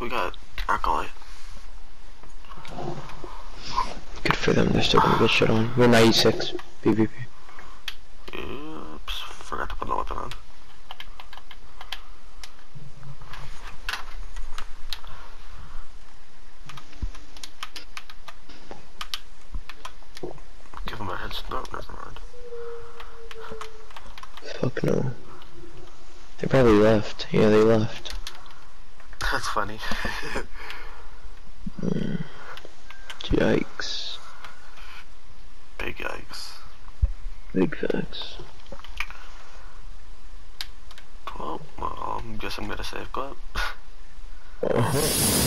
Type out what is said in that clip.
We got Acolyte. Good for them, they're still gonna get shit on. We're 96, PvP. Oops, forgot to put the weapon on. Give him a head start, never mind. Fuck no. They probably left. Yeah, they left. That's funny. Yikes. Big yikes. Big facts. Well, well, I guess I'm gonna save clip. Uh-huh.